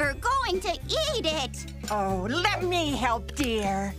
never going to eat it. Oh, let me help, dear.